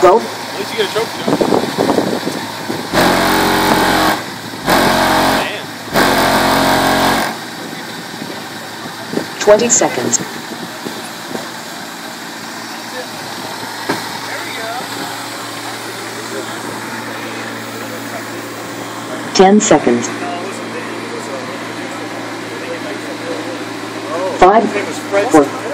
Go. At least you get a trophy, Joe. 20 seconds. Ten seconds. Five, four, three,